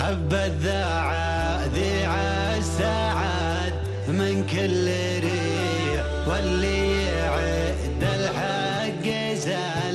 حب الذاع ذيع السعاد من كل ريح واللي يعد الحق زاد.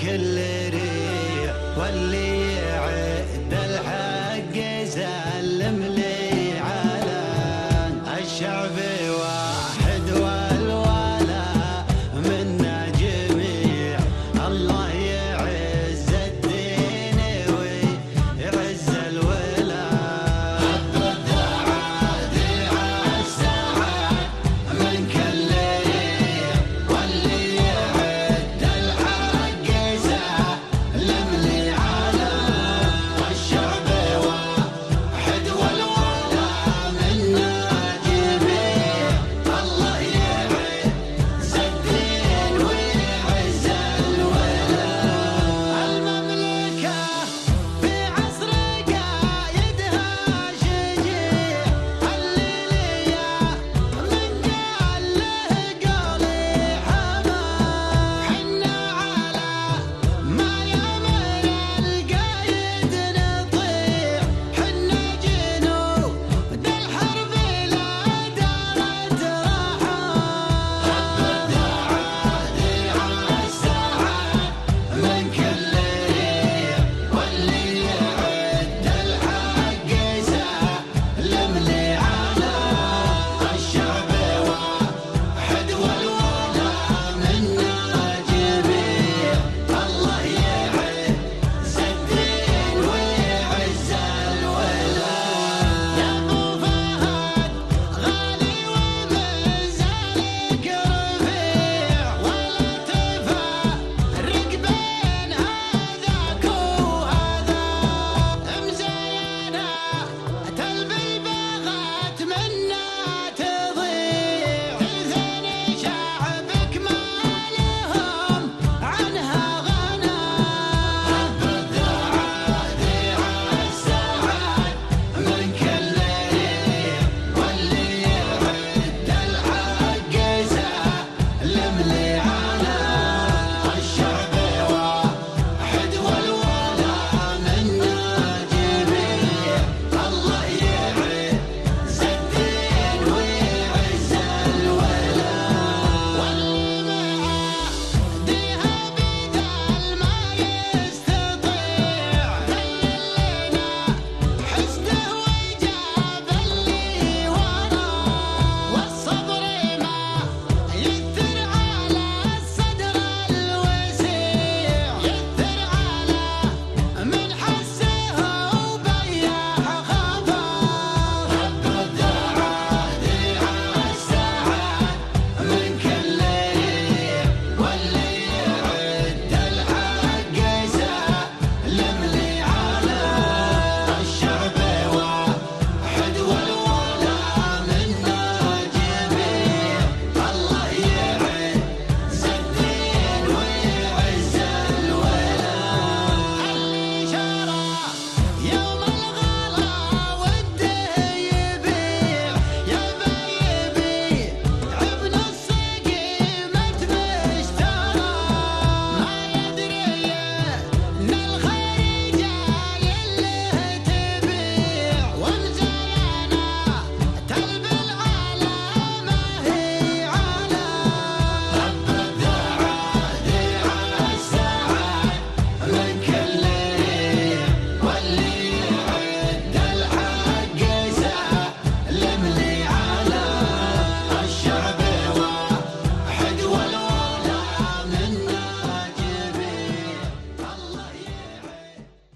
كل ريح واللي يعيش